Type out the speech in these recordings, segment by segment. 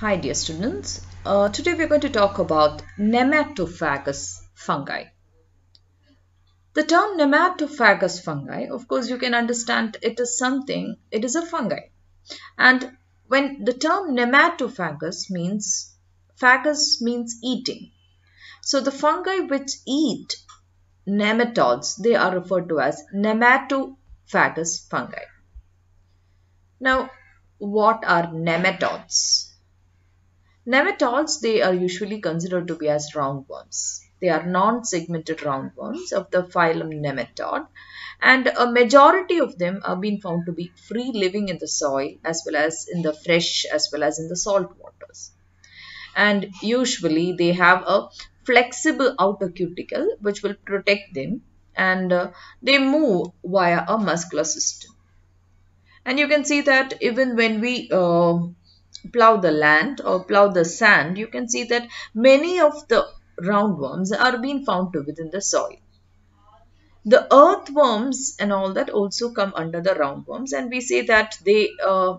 Hi dear students, uh, today we are going to talk about nematophagous fungi. The term nematophagous fungi, of course you can understand it is something, it is a fungi. And when the term nematophagous means, phagus means eating. So the fungi which eat nematodes, they are referred to as nematophagous fungi. Now, what are nematodes? Nematodes, they are usually considered to be as roundworms. They are non-segmented roundworms of the phylum Nematoda and a majority of them have been found to be free living in the soil as well as in the fresh as well as in the salt waters. And usually they have a flexible outer cuticle which will protect them and uh, they move via a muscular system. And you can see that even when we uh, plow the land or plow the sand, you can see that many of the roundworms are being found to within the soil. The earthworms and all that also come under the roundworms and we say that they, uh,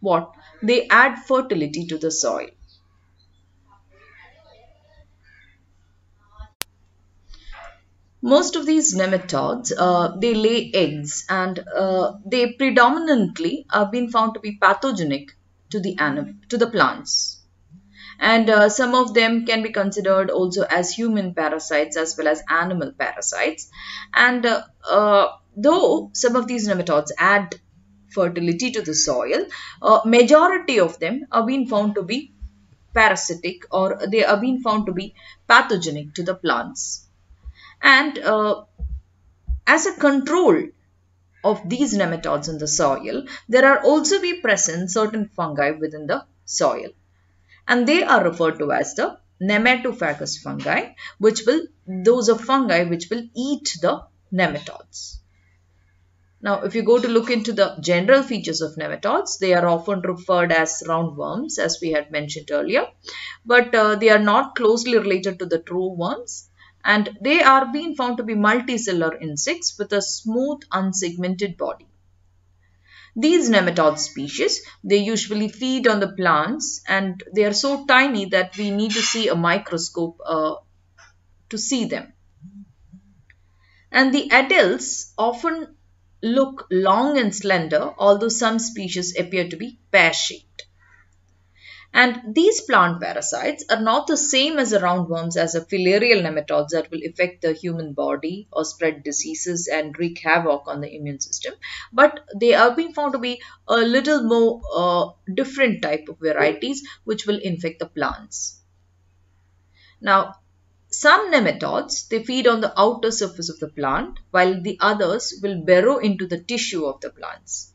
what? They add fertility to the soil. Most of these nematodes, uh, they lay eggs and uh, they predominantly have been found to be pathogenic to the to the plants. And uh, some of them can be considered also as human parasites as well as animal parasites. And uh, uh, though some of these nematodes add fertility to the soil, uh, majority of them are being found to be parasitic or they are being found to be pathogenic to the plants. And uh, as a control of these nematodes in the soil, there are also be present certain fungi within the soil. And they are referred to as the nematophagous fungi, which will, those are fungi which will eat the nematodes. Now, if you go to look into the general features of nematodes, they are often referred as roundworms, as we had mentioned earlier, but uh, they are not closely related to the true worms and they are being found to be multicellular insects with a smooth unsegmented body. These nematode species, they usually feed on the plants and they are so tiny that we need to see a microscope uh, to see them. And the adults often look long and slender, although some species appear to be pear-shaped. And these plant parasites are not the same as the roundworms as a filarial nematodes that will affect the human body or spread diseases and wreak havoc on the immune system. But they are being found to be a little more uh, different type of varieties which will infect the plants. Now, some nematodes, they feed on the outer surface of the plant while the others will burrow into the tissue of the plants.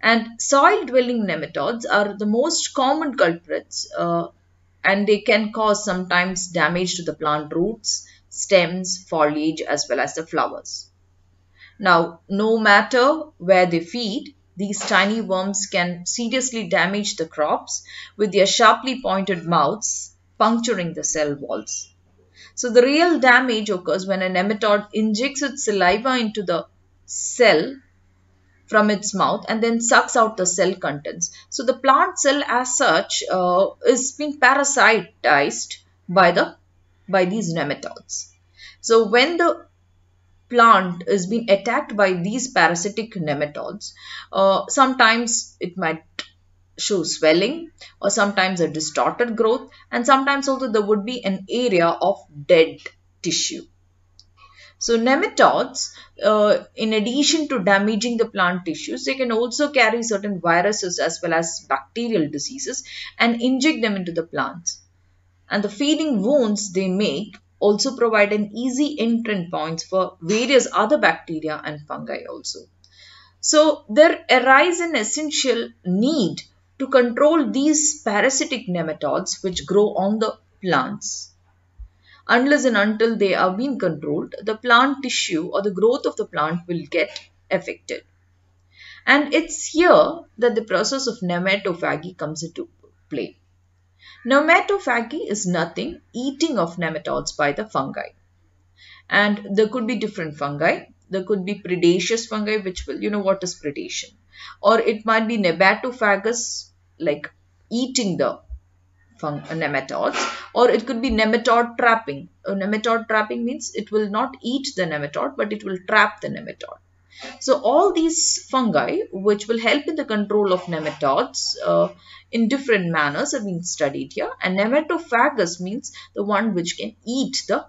And soil-dwelling nematodes are the most common culprits uh, and they can cause sometimes damage to the plant roots, stems, foliage as well as the flowers. Now, no matter where they feed, these tiny worms can seriously damage the crops with their sharply pointed mouths puncturing the cell walls. So the real damage occurs when a nematode injects its saliva into the cell from its mouth and then sucks out the cell contents. So the plant cell as such uh, is being parasitized by the by these nematodes. So when the plant is being attacked by these parasitic nematodes, uh, sometimes it might show swelling or sometimes a distorted growth and sometimes also there would be an area of dead tissue. So nematodes, uh, in addition to damaging the plant tissues, they can also carry certain viruses as well as bacterial diseases and inject them into the plants. And the feeding wounds they make also provide an easy entrance points for various other bacteria and fungi also. So there arise an essential need to control these parasitic nematodes which grow on the plants unless and until they are being controlled, the plant tissue or the growth of the plant will get affected. And it's here that the process of nematophagy comes into play. Nematophagy is nothing eating of nematodes by the fungi. And there could be different fungi. There could be predaceous fungi, which will, you know what is predation. Or it might be nematophagous, like eating the nematodes or it could be nematode trapping. A nematode trapping means it will not eat the nematode but it will trap the nematode. So all these fungi which will help in the control of nematodes uh, in different manners have been studied here and nematophagous means the one which can eat the,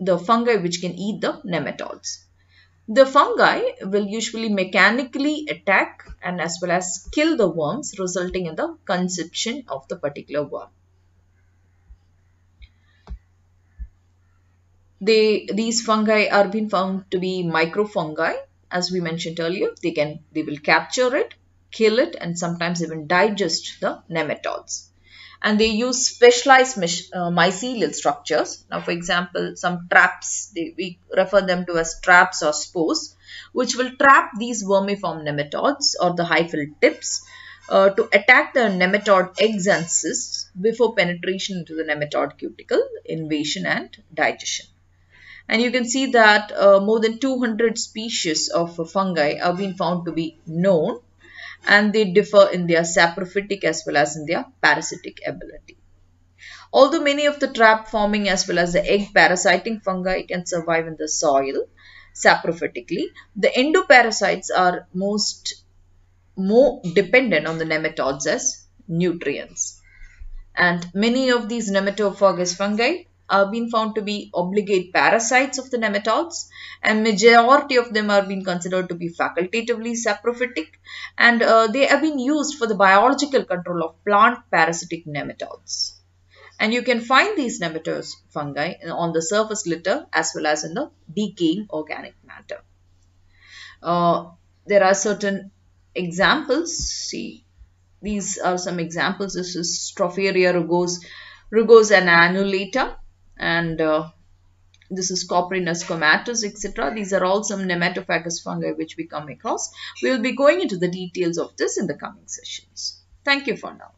the fungi which can eat the nematodes. The fungi will usually mechanically attack and as well as kill the worms resulting in the conception of the particular worm. They, these fungi are being found to be microfungi as we mentioned earlier. They can they will capture it, kill it and sometimes even digest the nematodes and they use specialized uh, mycelial structures. Now, for example, some traps, they, we refer them to as traps or spores, which will trap these vermiform nematodes or the hyphal tips uh, to attack the nematode eggs and cysts before penetration into the nematode cuticle, invasion and digestion. And you can see that uh, more than 200 species of fungi have been found to be known and they differ in their saprophytic as well as in their parasitic ability. Although many of the trap forming as well as the egg parasiting fungi can survive in the soil saprophytically, the endoparasites are most more dependent on the nematodes as nutrients. And many of these nematophagous fungi are been found to be obligate parasites of the nematodes and majority of them are being considered to be facultatively saprophytic and uh, they have been used for the biological control of plant parasitic nematodes. And you can find these nematode fungi on the surface litter as well as in the decaying organic matter. Uh, there are certain examples. See, these are some examples. This is Stropharia rugose, rugose and annulata and uh, this is Coprinus comatus, etc. These are all some nematophagous fungi which we come across. We will be going into the details of this in the coming sessions. Thank you for now.